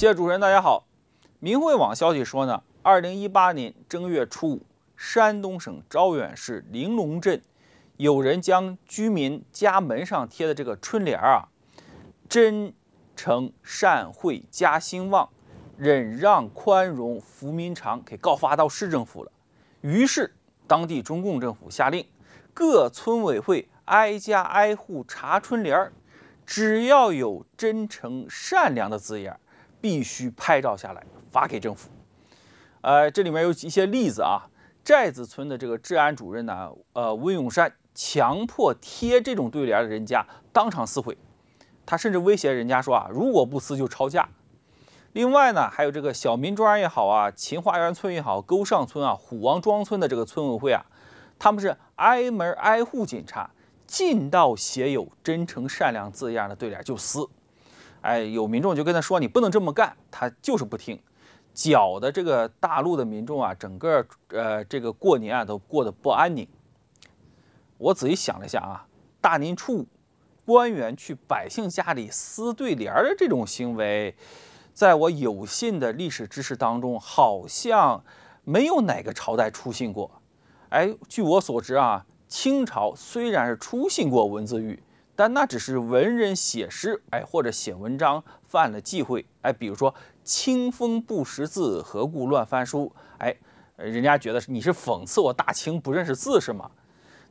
谢主持人，大家好。明慧网消息说呢，二零一八年正月初五，山东省招远市玲珑镇有人将居民家门上贴的这个春联啊，“真诚善惠家兴旺，忍让宽容福民长”给告发到市政府了。于是，当地中共政府下令，各村委会挨家挨户查春联儿，只要有“真诚善良”的字眼儿。必须拍照下来发给政府。呃，这里面有一些例子啊。寨子村的这个治安主任呢，呃，温永山强迫贴这种对联的人家当场撕毁，他甚至威胁人家说啊，如果不撕就抄家。另外呢，还有这个小民庄也好啊，秦花园村也好，沟上村啊，虎王庄村的这个村委会啊，他们是挨门挨户检查，进到写有真诚善良字样的对联就撕。哎，有民众就跟他说：“你不能这么干。”他就是不听，搅的这个大陆的民众啊，整个呃这个过年啊都过得不安宁。我仔细想了一下啊，大年初五，官员去百姓家里撕对联的这种行为，在我有限的历史知识当中，好像没有哪个朝代出现过。哎，据我所知啊，清朝虽然是出现过文字狱。但那只是文人写诗，哎，或者写文章犯了忌讳，哎，比如说清风不识字，何故乱翻书？哎，人家觉得你是讽刺我大清不认识字是吗？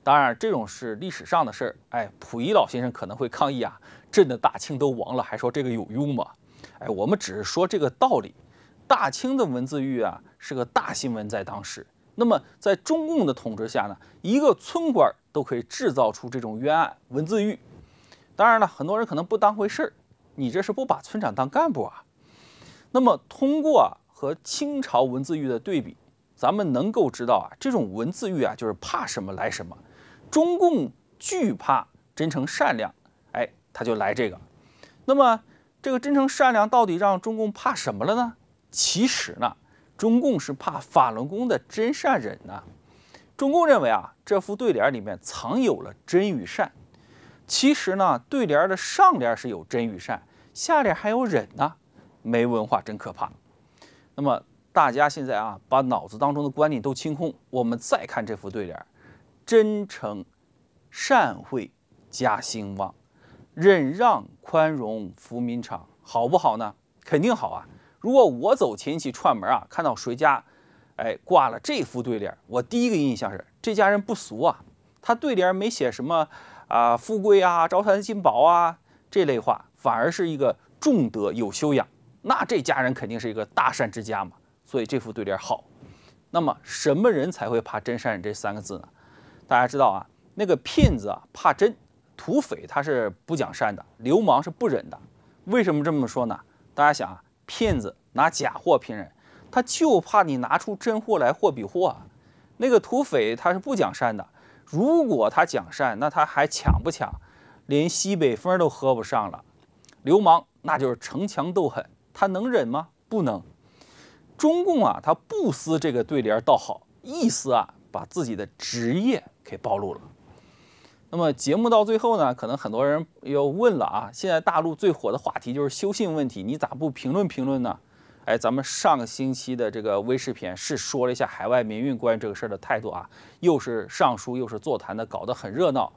当然，这种是历史上的事儿，哎，溥仪老先生可能会抗议啊，朕的大清都亡了，还说这个有用吗？哎，我们只是说这个道理，大清的文字狱啊是个大新闻，在当时。那么在中共的统治下呢，一个村官都可以制造出这种冤案文字狱。当然了，很多人可能不当回事儿，你这是不把村长当干部啊？那么通过啊和清朝文字狱的对比，咱们能够知道啊，这种文字狱啊就是怕什么来什么。中共惧怕真诚善良，哎，他就来这个。那么这个真诚善良到底让中共怕什么了呢？其实呢，中共是怕法轮功的真善忍呢。中共认为啊，这副对联里面藏有了真与善。其实呢，对联的上联是有真与善，下联还有忍呢，没文化真可怕。那么大家现在啊，把脑子当中的观念都清空，我们再看这副对联：真诚、善惠、家兴旺，忍让、宽容、福民长，好不好呢？肯定好啊！如果我走亲戚串门啊，看到谁家，哎，挂了这副对联，我第一个印象是这家人不俗啊。他对联没写什么。啊，富贵啊，招财进宝啊，这类话反而是一个重德有修养，那这家人肯定是一个大善之家嘛。所以这副对联好。那么什么人才会怕真善人这三个字呢？大家知道啊，那个骗子啊怕真，土匪他是不讲善的，流氓是不忍的。为什么这么说呢？大家想啊，骗子拿假货骗人，他就怕你拿出真货来货比货啊。那个土匪他是不讲善的。如果他讲善，那他还抢不抢？连西北风都喝不上了。流氓那就是逞强斗狠，他能忍吗？不能。中共啊，他不撕这个对联倒好，一撕啊，把自己的职业给暴露了。那么节目到最后呢，可能很多人又问了啊，现在大陆最火的话题就是修信问题，你咋不评论评论呢？哎，咱们上个星期的这个微视频是说了一下海外民运关于这个事儿的态度啊，又是上书又是座谈的，搞得很热闹。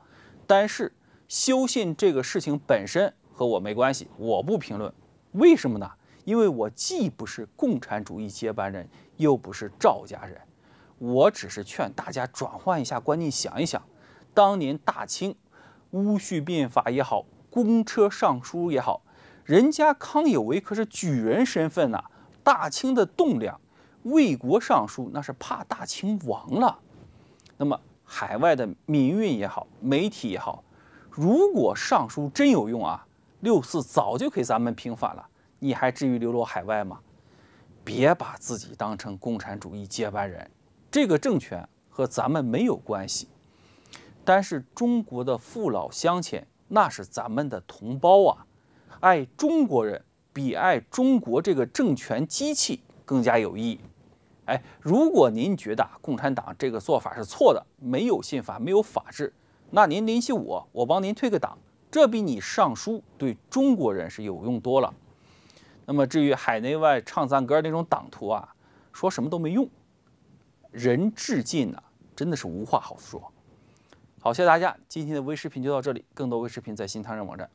但是修信这个事情本身和我没关系，我不评论。为什么呢？因为我既不是共产主义接班人，又不是赵家人。我只是劝大家转换一下观念，想一想，当年大清戊戌变法也好，公车上书也好，人家康有为可是举人身份呐。大清的栋梁，为国上书，那是怕大清亡了。那么海外的民运也好，媒体也好，如果上书真有用啊，六四早就给咱们平反了，你还至于流落海外吗？别把自己当成共产主义接班人，这个政权和咱们没有关系。但是中国的父老乡亲，那是咱们的同胞啊，爱中国人。比爱中国这个政权机器更加有意义。哎，如果您觉得共产党这个做法是错的，没有宪法，没有法治，那您联系我，我帮您退个党，这比你上书对中国人是有用多了。那么。至于海内外唱赞歌那种党徒啊，说什么都没用，人至尽呢，真的是无话好说。好，谢谢大家，今天的微视频就到这里，更多微视频在新唐人网站。